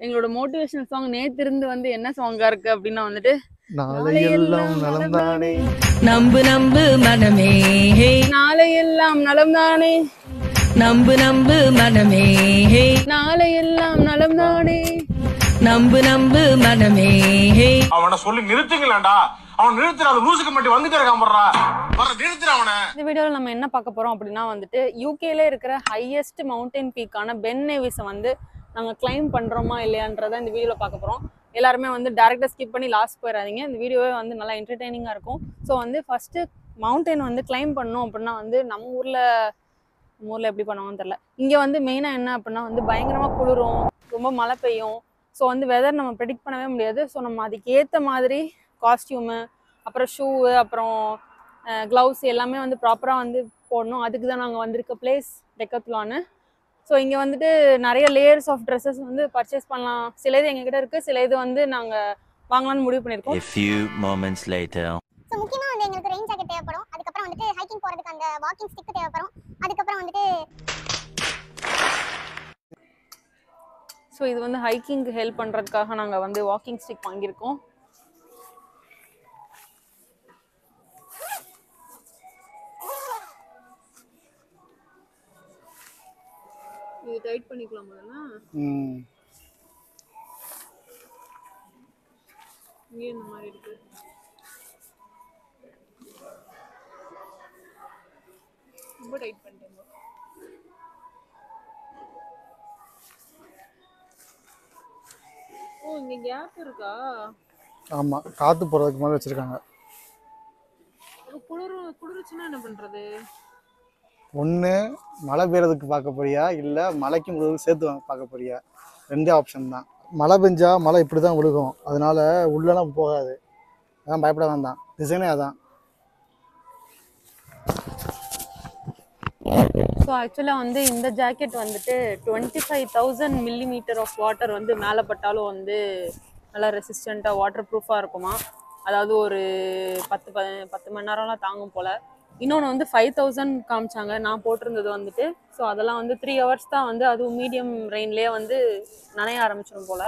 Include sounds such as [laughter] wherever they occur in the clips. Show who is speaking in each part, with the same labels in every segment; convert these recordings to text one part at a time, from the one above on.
Speaker 1: எங்களோட motivational song நேத்து இருந்து வந்து என்ன சாங்கா இருக்கு அப்படின்னா வந்துட்டு
Speaker 2: நாளையெல்லாம் நலம்தானே
Speaker 3: நம்பு நம்பு மனமே ஹே.
Speaker 1: நாளை எல்லாம் நலம் தானே
Speaker 3: நம்பு நம்பு மனமே ஹே.
Speaker 1: நாளை எல்லாம் நலம் தானே
Speaker 3: நம்பு நம்பு மனமே
Speaker 4: அவனை சொல்லி நிறுத்துங்களேன்டா அவன் நிறுத்துற அந்த லூசுக்கு மட்டும் வந்துட்டே இருக்கான் அவனை.
Speaker 1: இந்த வீடியோவில் நம்ம என்ன பார்க்க போறோம் அப்படின்னா வந்துட்டு யூகேல இருக்கிற ஹையஸ்ட் மவுண்டன் பீக்கான பென் நேவிஸை வந்து நாங்கள் கிளைம் பண்ணுறோமா இல்லையான்றத இந்த வீடியோவில் பார்க்க போகிறோம் எல்லாருமே வந்து டேரெக்டாக ஸ்கிப் பண்ணி லாஸ்ட் போயிடாதீங்க இந்த வீடியோவே வந்து நல்லா என்டர்டெய்னிங்காக இருக்கும். ஸோ வந்து ஃபஸ்ட்டு மவுண்டைன் வந்து கிளைம் பண்ணோம் அப்படின்னா வந்து நம்ம ஊரில் நம்ம எப்படி பண்ணுவாங்கன்னு தெரில இங்கே வந்து மெயினாக என்ன அப்படின்னா வந்து பயங்கரமாக குளிரும் ரொம்ப மழை பெய்யும். ஸோ வந்து வெதர் நம்ம ப்ரெடிக்ட் பண்ணவே முடியாது. ஸோ நம்ம அதுக்கேற்ற மாதிரி காஸ்டியூமு அப்புறம் ஷூவு அப்புறம் க்ளவுஸ் எல்லாமே வந்து ப்ராப்பராக வந்து போடணும். அதுக்கு தான் நாங்கள் வந்திருக்க பிளேஸ் டெக்கத்துலான்னு ஸோ இங்கே வந்துட்டு நிறைய லேயர்ஸ் ஆஃப் ட்ரெஸ்ஸஸ் வந்து பர்ச்சேஸ் பண்ணலாம். சில இது எங்ககிட்ட இருக்குது சில இது வந்து நாங்கள் வாங்கலாம்னு முடிவு பண்ணியிருக்கோம்
Speaker 5: A few moments later.
Speaker 6: So முக்கியமாக வந்து எங்களுக்கு ரெயின் ஜாக்கெட் தேவைப்படும். அதுக்கப்புறம் வந்துட்டு ஹைக்கிங் போகிறதுக்கு அந்த வாக்கிங் ஸ்டிக் தேவைப்படும். அதுக்கப்புறம் வந்துட்டு
Speaker 1: ஸோ இது வந்து ஹைக்கிங்க்கு ஹெல்ப் பண்ணுறதுக்காக நாங்கள் வந்து வாக்கிங் ஸ்டிக் வாங்கியிருக்கோம். இது டைட் பண்ணிக்கலாம் முதல்ல.
Speaker 2: ம்.
Speaker 1: இங்கே இந்த மாதிரி இருக்கு. ரொம்ப டைட் பண்ணிட்டேன் ஓ இங்க கேப் இருக்கா?
Speaker 2: ஆமாம் காற்று போகிறதுக்கு மாதிரி வச்சுருக்காங்க.
Speaker 1: குளிர் குளிர்ச்சுன்னா என்ன பண்றது?
Speaker 2: ஒன்று மழை பெய்யறதுக்கு பார்க்க போறியா? இல்லை மழைக்கும் முழுவதும் சேர்த்து வாங்க பார்க்க போறியா? ரெண்டே ஆப்ஷன் தான். மழை பெஞ்சா மழை இப்படி தான் விழுகும். அதனால உள்ளெல்லாம் போகாது. அதான் பயப்பட வேண்டாம். டிசைனே அதான்.
Speaker 1: ஸோ ஆக்சுவலாக வந்து இந்த ஜாக்கெட் வந்துட்டு twenty five thousand millimetre of water வந்து மேலே பட்டாலும் வந்து நல்லா ரெசிஸ்டண்ட்டாக வாட்டர் ப்ரூஃபாக இருக்குமா? அதாவது ஒரு பத்து ப பத்து மணி நேரம்லாம் தாங்கும் போல். இன்னொன்று வந்து ஃபைவ் தௌசண்ட் காமிச்சாங்க. நான் போட்டிருந்தது வந்துட்டு. ஸோ அதெல்லாம் வந்து த்ரீ ஹவர்ஸ் தான் வந்து அதுவும் மீடியம் ரெயின்லேயே வந்து நனைய ஆரம்பிச்சிடும் போல்.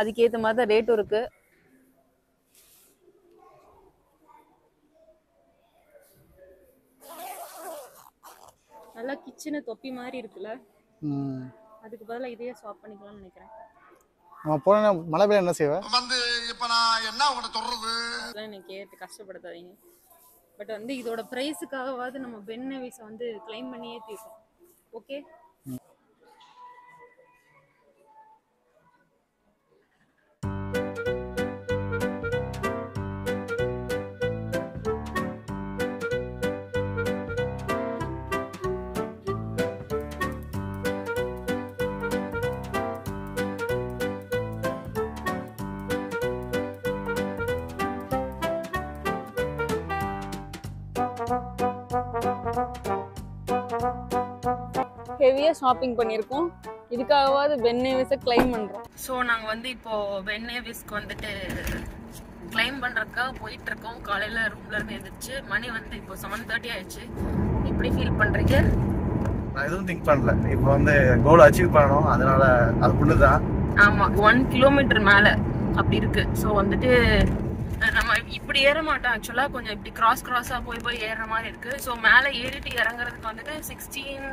Speaker 1: அதுக்கேற்ற மாதிரி தான் ரேட்டும் இருக்குது நல்லா கிச்சனு தொப்பி மாதிரி இருக்குல்ல?
Speaker 2: ம்.
Speaker 1: அதுக்கு பதிலாக இதையே ஸ்வாப் பண்ணிக்கலாம்னு நினைக்கிறேன்.
Speaker 2: நம்ம போன மழை பெய்ய என்ன செய்வேன்
Speaker 4: வந்து இப்ப நான் என்ன உங்கள்கிட்ட சொல்றது
Speaker 1: அதெல்லாம் எனக்கு கேட்டு கஷ்டப்படுத்தாதீங்க. பட் வந்து இதோட ப்ரைஸுக்காகவாவது நம்ம பென் நேவிஸை வந்து கிளைம் பண்ணியே தீர்ப்போம் ஓகே ஹெவியாக ஷாப்பிங் பண்ணியிருக்கோம். இதுக்காகவாவது பென் நேவிஸை கிளைம் பண்ணுறோம் ஸோ நாங்கள் வந்து இப்போ பென் நேவிஸ்க்கு வந்துட்டு கிளைம் பண்ணுறதுக்காக போயிட்டு இருக்கோம் காலையில் ரூம்ல இருந்து எழுந்திரிச்சு மணி வந்து இப்போ செவன் தேர்ட்டி ஆயிடுச்சு. எப்படி ஃபீல் பண்ணுறீங்க
Speaker 2: நான் எதுவும் திங்க் பண்ணல. இப்போ வந்து கோல் அச்சீவ் பண்ணணும். அதனால அதுக்குள்ளே தான்
Speaker 1: ஆமா ஒன் கிலோமீட்டர் மேல அப்படி இருக்கு. ஸோ வந்துட்டு நம்ம இப்படி ஏற மாட்டோம் ஆக்சுவலா கொஞ்சம் இப்படி கிராஸ் கிராஸா போய் போய் ஏறுற மாதிரி இருக்கு. ஸோ மேலே ஏறிட்டு இறங்குறதுக்கு வந்துட்டு சிக்ஸ்டீன்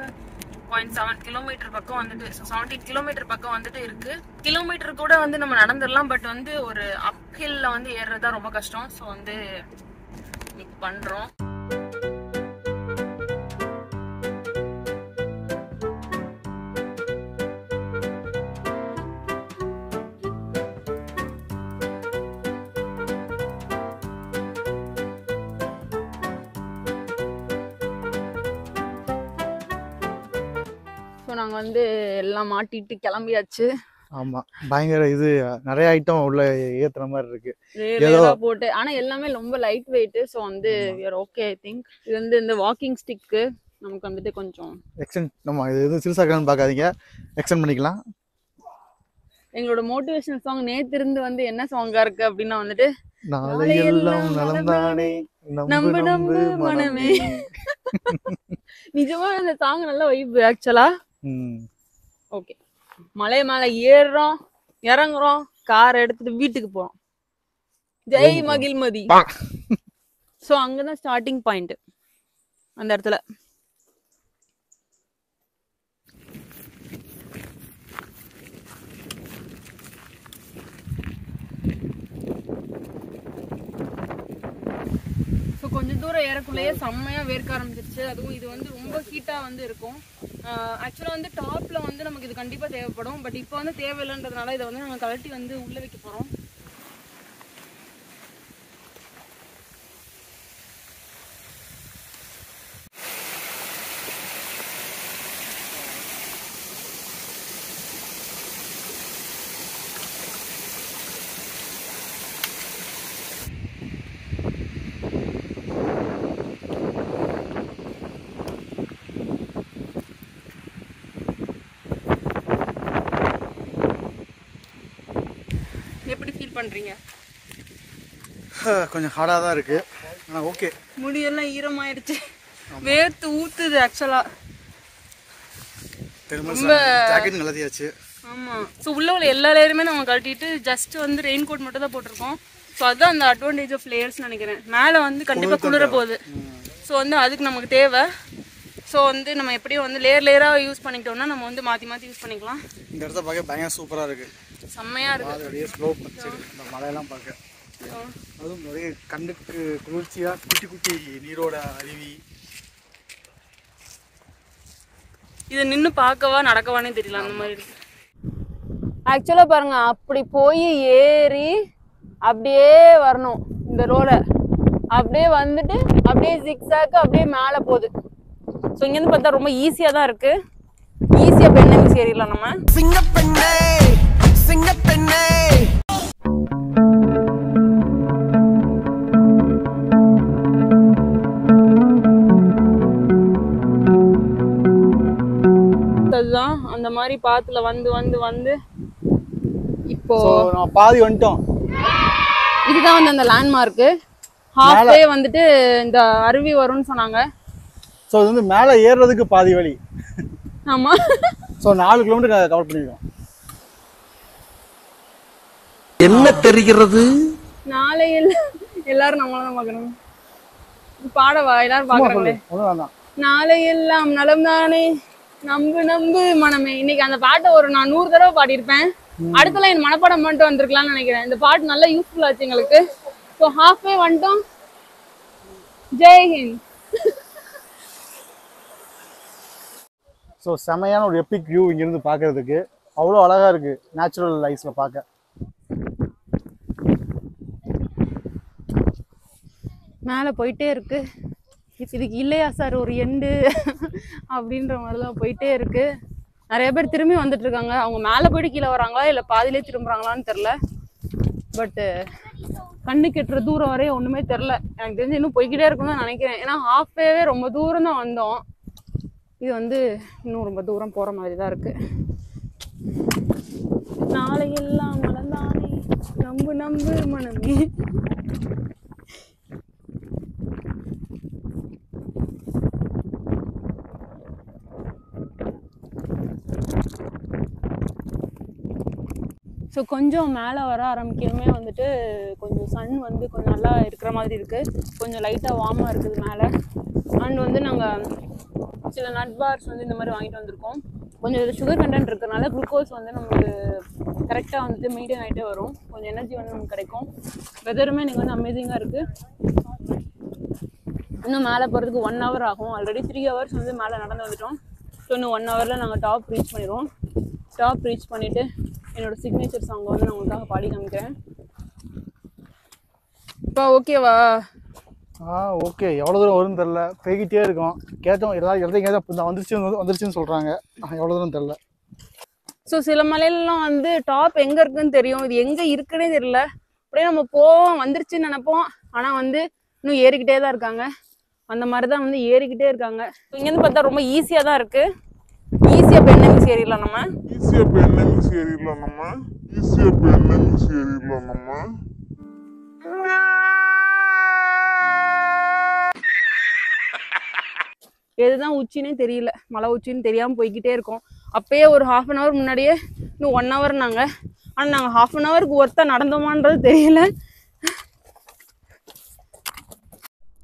Speaker 1: பாயிண்ட் செவன் கிலோமீட்டர் பக்கம் வந்துட்டு ஸோ செவன்டீன் கிலோமீட்டர் பக்கம் வந்துட்டு இருக்கு. கிலோமீட்டர் கூட வந்து நம்ம நடந்துடலாம் பட் வந்து ஒரு அப் ஹில்ல வந்து ஏறுறது தான் ரொம்ப கஷ்டம். ஸோ வந்து பண்றோம். நாங்கள் வந்து எல்லாம் மாட்டிட்டு கிளம்பியாச்சு.
Speaker 2: ஆமாம் பயங்கர இது நிறைய ஐட்டம் உள்ள ஏற்றுற மாதிரி இருக்கு. ஏதோ-
Speaker 1: போட்டு ஆனா எல்லாமே ரொம்ப லைட் வெயிட் ஸோ வந்து ஓகே ஐ திங்க் இது வந்து இந்த வாக்கிங் ஸ்டிக்கு நமக்கு வந்துட்டு கொஞ்சம்
Speaker 2: எக்ஸ்டென்ட் நம்ம இது எதுவும் சிறுசாக்கான்னு பார்க்காதீங்க. எக்ஸ்டெண்ட் பண்ணிக்கலாம்.
Speaker 1: எங்களோட மோட்டிவேஷனல் சாங் நேத்து இருந்து வந்து என்ன சாங்கா இருக்கு அப்படின்னா வந்துட்டு நம்பு நம்பு மனமே. [laughs] நிஜமா அந்த சாங் நல்ல வைப் ஆக்சுவலா ஓகே. மலை மேல ஏறுறோம் இறங்குறோம் கார் எடுத்துட்டு வீட்டுக்கு போறோம். ஜெய் மகிழ்மதி. ஸோ அங்கதான் ஸ்டார்டிங் பாயிண்ட் அந்த இடத்துல. ஸோ கொஞ்சம் தூரம் ஏறக்குள்ளேயே செம்மையா வேர்க்க ஆரம்பிச்சிருச்சு. அதுவும் இது வந்து ரொம்ப ஹீட்டா வந்து இருக்கும். ஆக்சுவலாக வந்து டாப்ல வந்து நமக்கு இது கண்டிப்பா தேவைப்படும். பட் இப்போ வந்து தேவையில்லைன்றதுனால இதை வந்து நாங்கள் கழட்டி வந்து உள்ள வைக்க போகிறோம் பண்றீங்க?
Speaker 2: கொஞ்சம் ஹார்டாக தான் இருக்குது ஆனால் ஓகே
Speaker 1: முடியெல்லாம் ஈரமாயிடுச்சு. வேர்த்து ஊத்துது ஆக்சுவலா
Speaker 2: திரும்ப ஜாக்கெட் நல்லதாச்சு
Speaker 1: ஆமா. ஸோ உள்ள உள்ள எல்லா லேயருமே நம்ம கழட்டிட்டு ஜஸ்ட் வந்து ரெயின் கோட் மட்டும் தான் போட்டிருக்கோம். ஸோ அதுதான் அந்த அட்வான்டேஜ் ஆஃப் லேயர்ஸ் நினைக்கிறேன். மேலே வந்து கண்டிப்பாக குளிர போகுது. ஸோ வந்து அதுக்கு நமக்கு தேவை. ஸோ வந்து நம்ம எப்படியும் வந்து லேயர் லேயராக யூஸ் பண்ணிக்கிட்டோம்னா நம்ம வந்து மாற்றி மாற்றி யூஸ் பண்ணிக்கலாம்.
Speaker 2: இந்த இடத்த பார்க்க பயங்கர சூப்பராக இருக்குது
Speaker 1: செம்மையாக இருக்கு.
Speaker 2: அது அப்படியே ஸ்லோ பண்ணிச்சு இந்த மலையெல்லாம் பார்க்க. அதுவும் நிறைய கண்ணுக்கு குளிர்ச்சியாக குட்டி குட்டி நீரோட அருவி.
Speaker 1: இதை நின்று பார்க்கவா நடக்கவானே தெரியல அந்த மாதிரி இருக்கு. ஆக்சுவலாக பாருங்க அப்படி போய் ஏறி அப்படியே வரணும் இந்த ரோட அப்படியே வந்துட்டு அப்படியே ஜிக்ஸாக்கு அப்படியே மேலே போகுது. ஸோ இங்கேருந்து பார்த்தா ரொம்ப ஈஸியாக தான் இருக்கு. ஈஸியாக பெண்ணை ஏறிடலாம் நம்ம.
Speaker 7: சிங்கப்பெண்ணே
Speaker 1: அதுதான் அந்த மாதிரி பாத்துல வந்து வந்து வந்து இப்போ
Speaker 2: நம்ம பாதி வந்துட்டோம்.
Speaker 1: இதுதான் வந்து அந்த லேண்ட்மார்க்கு ஹாஃப் டே வந்துட்டு இந்த அருவி வரும்னு சொன்னாங்க.
Speaker 2: ஸோ இது வந்து மேலே ஏறுறதுக்கு பாதி வழி.
Speaker 1: ஆமா.
Speaker 2: ஸோ நாலு கிலோமீட்டர் கவர் பண்ணிருக்கோம்.
Speaker 7: என்ன தெரிகிறது?
Speaker 1: நாளை எல்லா- எல்லாரும் நம்மள தான் பார்க்கணும். பாடவா எல்லாரும் பாக்குறாங்களே நாளை எல்லாம் நலம் தானே நம்பு நம்பு மனமே. இன்னைக்கு அந்த பாட்டை ஒரு நான் நூறு தடவை பாடியிருப்பேன். அடுத்த லைன் மனப்பாடம் பண்ணிட்டு வந்திருக்கலாம்னு நினைக்கிறேன். இந்த பாட்டு நல்லா யூஸ்ஃபுல் ஆச்சு எங்களுக்கு. ஸோ ஹாஃப்வே வந்துட்டோம். ஜெய் ஹிந்த்.
Speaker 2: ஸோ செமையான ஒரு எப்பிக் வியூ இங்கேருந்து பார்க்கறதுக்கு. அவ்வளோ அழகாக இருக்குது நேச்சுரல் லைஃஸில் பார்க்க.
Speaker 1: மேலே போயிட்டே இருக்கு. இதுக்கு இல்லையா சார் ஒரு எண்டு அப்படின்ற மாதிரிலாம் போயிட்டே இருக்கு. நிறைய பேர் திரும்பி வந்துட்டு இருக்காங்க. அவங்க மேலே போயிட்டு கீழே வராங்களா இல்லை பாதியிலே திரும்புறாங்களான்னு தெரில பட்டு கண்ணு கெட்டுற தூரம் வரையும் ஒன்றுமே தெரில எனக்கு தெரிஞ்சு இன்னும் போய்கிட்டே இருக்கும்னு தான் நினைக்கிறேன். ஏன்னா half ரொம்ப தூரம் தான் வந்தோம். இது வந்து இன்னும் ரொம்ப தூரம் போகிற மாதிரி தான் இருக்கு. நாளை எல்லாம் நம்பு நம்பு மனமே. ஸோ கொஞ்சம் மேலே வர ஆரம்பிக்கணுமே வந்துட்டு கொஞ்சம் சன் வந்து கொஞ்சம் நல்லா இருக்கிற மாதிரி இருக்குது கொஞ்சம் லைட்டாக வார்மாக இருக்குது மேலே. அண்ட் வந்து நாங்கள் சில நட் பார்ஸ் வந்து இந்த மாதிரி வாங்கிட்டு வந்திருக்கோம். கொஞ்சம் இது சுகர் கண்டென்ட் இருக்கிறனால குளுக்கோஸ் வந்து நம்மளுக்கு கரெக்டாக வந்துட்டு மீடியம் ஆகிட்டே வரும். கொஞ்சம் எனர்ஜி வந்து நமக்கு கிடைக்கும். வெதருமே எனக்கு வந்து அமேசிங்காக இருக்குது இன்னும் மேலே போகிறதுக்கு ஒன் ஹவர் ஆகும். ஆல்ரெடி த்ரீ ஹவர்ஸ் வந்து மேலே நடந்து வந்துட்டோம். ஸோ இன்னும் ஒன் ஹவரில் நாங்கள் டாப் ரீச் பண்ணிடுவோம் டாப் ரீச் பண்ணிவிட்டு என்னோட சிக்னேச்சர் சாங் வந்து நான் உங்களுக்காக பாடி காமிக்கிறேன். இப்போ ஓகேவா
Speaker 2: ஆ ஓகே எவ்வளோ தூரம் வரும்னு தெரில போய்கிட்டே இருக்கோம். கேட்டோம் எல்லாரும் இடத்தையும் கேட்டால் வந்துருச்சு வந்துருச்சுன்னு சொல்கிறாங்க எவ்வளோ தூரம் தெரில
Speaker 1: ஸோ சில மலையிலலாம் வந்து டாப் எங்கே இருக்குன்னு தெரியும். இது எங்கே இருக்குன்னே தெரியல. அப்படியே நம்ம போவோம் வந்துருச்சுன்னு நினைப்போம். ஆனால் வந்து இன்னும் ஏறிக்கிட்டே தான் இருக்காங்க. அந்த மாதிரி தான் வந்து ஏறிக்கிட்டே இருக்காங்க. இங்கேருந்து பார்த்தா ரொம்ப ஈஸியாக தான் இருக்குது ஈஸியாக பெண்ணமிஸ் ஏறிடலாம் நம்ம?
Speaker 8: ஈஸியா இப்போ சேரிடலாம் நம்ம? ஈஸியா இப்போ சேரிடலாம் நம்ம?
Speaker 1: எதுதான் உச்சினே தெரியல. மலை உச்சின்னு தெரியாமல் போய்கிட்டே இருக்கோம். அப்போயே ஒரு ஹாஃப் அன் ஹவர் முன்னாடியே இன்னும் ஒன் ஹவர்னாங்க ஆனால் நாங்கள் ஹாஃப் அன் ஹவருக்கு ஒருத்தர் நடந்தோமான்றது தெரியல.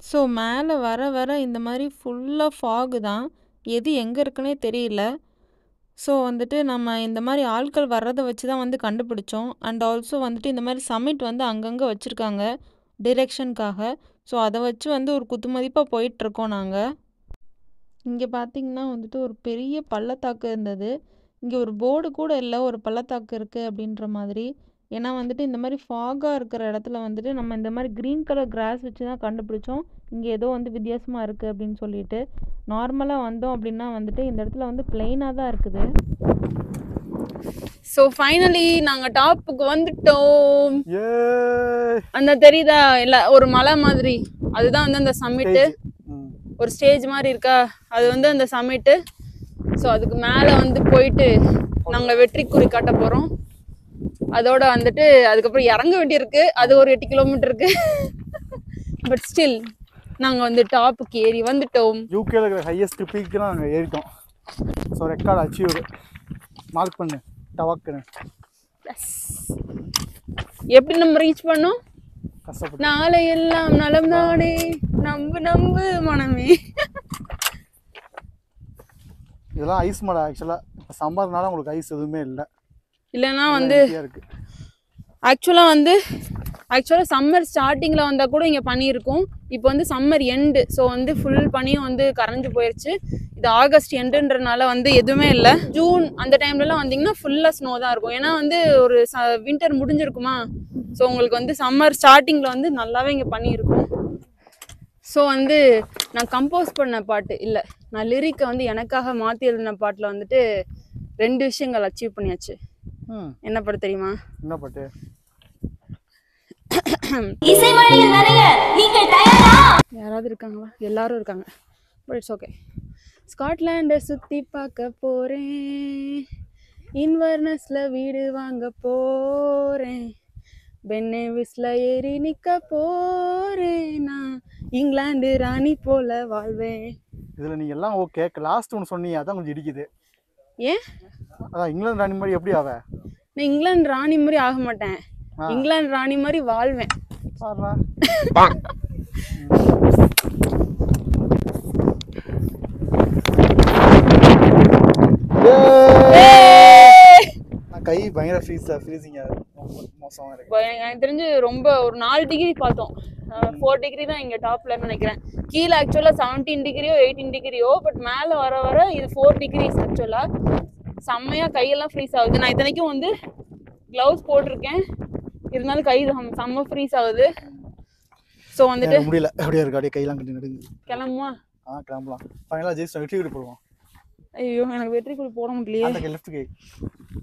Speaker 9: ஸோ மேலே வர வர இந்த மாதிரி ஃபுல்லாக ஃபாகு தான். எது எங்கே இருக்குன்னே தெரியல. ஸோ வந்துட்டு நம்ம இந்த மாதிரி ஆட்கள் வர்றதை வச்சு தான் வந்து கண்டுபிடிச்சோம். அண்ட் ஆல்சோ வந்துட்டு இந்த மாதிரி சமிட் வந்து அங்கங்கே வச்சுருக்காங்க. டிரெக்ஷனுக்காக ஸோ அதை வச்சு வந்து ஒரு குத்துமதிப்பாக போயிட்டுருக்கோம் நாங்கள் இங்கே பார்த்தீங்கன்னா வந்துட்டு ஒரு பெரிய பள்ளத்தாக்கு இருந்தது. இங்கே ஒரு போர்டு கூட இல்லை ஒரு பள்ளத்தாக்கு இருக்குது அப்படின்ற மாதிரி. ஏன்னா வந்துட்டு இந்த மாதிரி ஃபாகாக இருக்கிற இடத்துல வந்துட்டு நம்ம இந்த மாதிரி க்ரீன் கலர் கிராஸ் வச்சு தான் கண்டுபிடிச்சோம். இங்கே ஏதோ வந்து வித்தியாசமாக இருக்குது அப்படின்னு சொல்லிட்டு. நார்மலாக வந்தோம் அப்படின்னா வந்துட்டு இந்த இடத்துல வந்து பிளெயினாக தான் இருக்குது.
Speaker 1: ஸோ ஃபைனலி நாங்கள் டாப்புக்கு வந்துட்டோம். அந்த தெரியுதா? இல்ல ஒரு மலை மாதிரி. அதுதான் வந்து அந்த சம்மிட்டு ஒரு ஸ்டேஜ் மாதிரி இருக்கா? அது வந்து அந்த சம்மிட்டு ஸோ அதுக்கு மேலே வந்து போயிட்டு நாங்கள் வெற்றி குறி காட்ட போகிறோம் அதோட வந்துட்டு அதுக்கப்புறம் இறங்க வேண்டியிருக்கு. அது ஒரு எட்டு கிலோமீட்டர் இருக்கு. பட் ஸ்டில் நாங்கள் வந்து டாப்புக்கு ஏறி வந்துட்டோம்.
Speaker 2: யூகேல இருக்கிற ஹையஸ்ட் பீக்கு நாங்கள் ஏறிட்டோம். ஸோ ரெக்கார்ட் அச்சீவ்டு மார்க் பண்ணு. டவாக்குன்னு.
Speaker 1: எப்படி நம்ம ரீச் பண்ணோம்?
Speaker 2: கஷ்டப்பட்டு
Speaker 1: நாளை எல்லாம் நலம் தானே நம்பு நம்பு மனமே.
Speaker 2: இதெல்லாம் ஐஸ் மலை ஆக்சுவலாக இப்போ சம்மர்னால உங்களுக்கு ஐஸ் எதுவுமே இல்லை.
Speaker 1: இல்லைன்னா வந்து
Speaker 2: இருக்கு.
Speaker 1: ஆக்சுவலாக வந்து ஆக்சுவலாக சம்மர் ஸ்டார்டிங்கில் வந்தால் கூட இங்கே பனி இருக்கும். இப்போ வந்து சம்மர் எண்டு ஸோ வந்து ஃபுல் பனியும் வந்து கரைஞ்சு போயிடுச்சு இது ஆகஸ்ட் எண்டுன்றனால வந்து எதுவுமே இல்லை. ஜூன் அந்த டைம்லலாம் வந்தீங்கன்னா ஃபுல்லாக ஸ்னோ தான் இருக்கும். ஏன்னா வந்து ஒரு ச வின்டர் முடிஞ்சிருக்குமா? ஸோ உங்களுக்கு வந்து சம்மர் ஸ்டார்டிங்கில் வந்து நல்லாவே இங்கே பனி இருக்கும் ஸோ வந்து நான் கம்போஸ் பண்ண பாட்டு இல்லை. நான் லிரிக்கை வந்து எனக்காக மாற்றி எழுதின பாட்டில் வந்துட்டு ரெண்டு விஷயங்கள் அச்சீவ் பண்ணியாச்சு.
Speaker 2: ம்.
Speaker 1: என்ன பாட்டு தெரியுமா?
Speaker 2: என்ன பாட்டு?
Speaker 1: யாராவது இருக்காங்களா? எல்லாரும் இருக்காங்க. பட் இட்ஸ் ஓகே ஸ்காட்லாண்டை சுற்றி பார்க்க போகிறேன் இன்வர்னஸில் வீடு வாங்க போகிறேன் பென்னேவிஸில் ஏறி நிற்க போகிறேன் நான். இங்கிலாந்து ராணி போல வாழ்வேன்.
Speaker 2: இதில் நீங்கள் எல்லாம் ஓகே லாஸ்ட் ஒன்று சொன்னீங்க அதான் கொஞ்சம் இடிக்குது.
Speaker 1: ஏன்?
Speaker 2: அதான் இங்கிலாந்து ராணி மாதிரி எப்படி ஆவ?
Speaker 1: நான் இங்கிலாந்து ராணி மாதிரி ஆக மாட்டேன். இங்கிலாந்து ராணி மாதிரி வாழ்வேன். [laughs]
Speaker 2: கை பயங்கர ஃப்ரீஸாக ஃப்ரீசிங்காக மோசமாக இருக்கு.
Speaker 1: எனக்கு தெரிஞ்சு ரொம்ப ஒரு நாலு டிகிரி பார்த்தோம். ஃபோர் டிகிரி தான் இங்கே டாப்ல நினைக்கிறேன். கீழே ஆக்சுவலாக செவன்டீன் டிகிரியோ எயிட்டீன் டிகிரியோ பட் மேலே வர வர இது ஃபோர் டிகிரிஸ் ஆக்சுவலாக செம்மையாக கையெல்லாம் ஃப்ரீஸ் ஆகுது. நான் இத்தனைக்கும் வந்து க்ளவுஸ் போட்டிருக்கேன். இருந்தாலும் கை செம்ம- ஃப்ரீஸ் ஆகுது. ஸோ வந்துட்டு
Speaker 2: முடியல. அப்படியே இருக்கு. அப்படியே கையெல்லாம் கட்டி
Speaker 1: கிளம்புமா?
Speaker 2: ஆ கிளம்பலாம். ஃபைனலாக ஜெயிச்சிட்டோம். வெற்றி போடுவோம்.
Speaker 1: ஐயோ எனக்கு வெற்றி கொடி போட முடியலையே.
Speaker 2: அந்த கை லெஃப்ட் கை.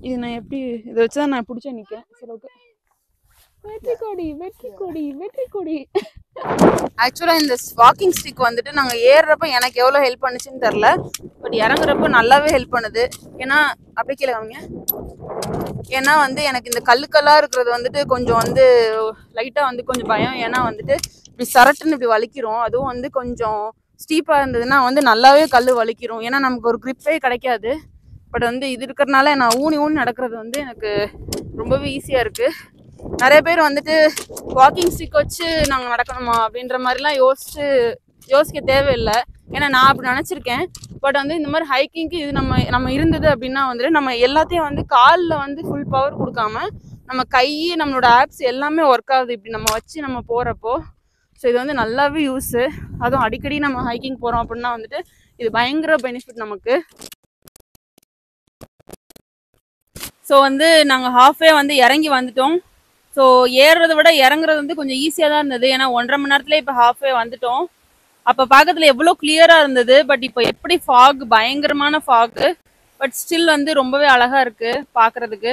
Speaker 1: இது நான் எப்படி இதை வச்சு தான் நான் பிடிச்சே நிற்கேன் சரி ஓகே வெற்றி கொடி வெற்றி கொடி வெற்றி கொடி ஆக்சுவலாக இந்த வாக்கிங் ஸ்டிக் வந்துட்டு நாங்கள் ஏறுறப்ப எனக்கு எவ்வளோ ஹெல்ப் பண்ணுச்சுன்னு தெரில பட் இறங்குறப்ப நல்லாவே ஹெல்ப் பண்ணுது. ஏன்னா அப்படியே கீழே காமிங்க. ஏன்னா வந்து எனக்கு இந்த கல்லுக்கல்லாக இருக்கிறது வந்துட்டு கொஞ்சம் வந்து லைட்டாக வந்து கொஞ்சம் பயம். ஏன்னா வந்துட்டு இப்படி சரட்டுன்னு இப்படி வலிக்கிறோம். அதுவும் வந்து கொஞ்சம் ஸ்டீப்பாக இருந்ததுன்னா வந்து நல்லாவே கல் வலிக்கிறோம் ஏன்னா நமக்கு ஒரு க்ரிப்பே கிடைக்காது. பட் வந்து இது இருக்கிறனால நான் ஊனி ஊனி நடக்கிறது வந்து எனக்கு ரொம்பவே ஈஸியாக இருக்குது நிறைய பேர் வந்துட்டு வாக்கிங் ஸ்டிக் வச்சு நாங்கள் நடக்கணுமா அப்படின்ற மாதிரிலாம் யோசிச்சு யோசிக்க தேவையில்லை. ஏன்னா நான் அப்படி நினச்சிருக்கேன். பட் வந்து இந்த மாதிரி ஹைக்கிங்க்கு இது நம்ம நம்ம இருந்தது அப்படின்னா வந்துட்டு நம்ம எல்லாத்தையும் வந்து காலில் வந்து ஃபுல் பவர் கொடுக்காம நம்ம கை நம்மளோட ஆப்ஸ் எல்லாமே ஒர்க் ஆகுது. இப்படி நம்ம வச்சு நம்ம போகிறப்போ ஸோ இது வந்து நல்லாவே யூஸு அதுவும் அடிக்கடி நம்ம ஹைக்கிங் போகிறோம் அப்படின்னா வந்துட்டு இது பயங்கர பெனிஃபிட் நமக்கு. ஸோ வந்து நாங்கள் ஹாஃபே வந்து இறங்கி வந்துட்டோம். ஸோ ஏறுறதை விட இறங்குறது வந்து கொஞ்சம் ஈஸியாக தான் இருந்தது. ஏன்னா ஒன்றரை மணி நேரத்துல இப்போ ஹாஃபே வந்துட்டோம். அப்போ பார்க்கறதுல எவ்வளோ கிளியராக இருந்தது. பட் இப்போ எப்படி ஃபாக் பயங்கரமான ஃபாகு பட் ஸ்டில் வந்து ரொம்பவே அழகாக இருக்குது பார்க்குறதுக்கு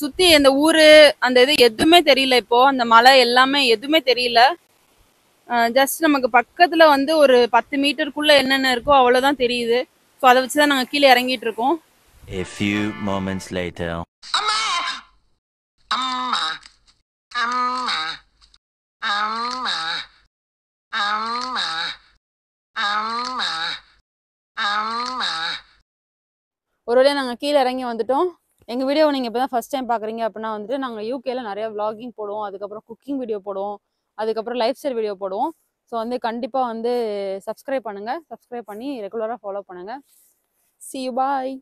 Speaker 1: சுற்றி இந்த ஊர் அந்த இது எதுவுமே தெரியல இப்போ. அந்த மலை எல்லாமே எதுவுமே தெரியல. ஜஸ்ட் நமக்கு பக்கத்தில் வந்து ஒரு பத்து மீட்டருக்குள்ளே என்னென்ன இருக்கோ அவ்வளோதான் தெரியுது. ஸோ அதை வச்சு தான் நாங்கள் கீழே இறங்கிட்டு இருக்கோம்.
Speaker 5: A few moments later.
Speaker 7: அம்மா! அம்மா! அம்மா! அம்மா! அம்மா! அம்மா! அம்மா!
Speaker 1: ஒரு வழியாக நாங்கள் கீழே இறங்கி வந்துட்டோம். எங்கள் வீடியோவை நீங்கள் இப்போ தான் ஃபஸ்ட் டைம் பார்க்குறீங்க அப்படின்னா வந்துட்டு நாங்கள் யூகேல நிறைய vlogging போடுவோம். அதுக்கப்புறம் குக்கிங் வீடியோ போடுவோம். அதுக்கப்புறம் லைஃப் ஸ்டைல் வீடியோ போடுவோம். ஸோ வந்து கண்டிப்பாக வந்து சப்ஸ்கிரைப் பண்ணுங்கள் சப்ஸ்கிரைப் பண்ணி ரெகுலராக ஃபாலோ பண்ணுங்கள் சி பாய்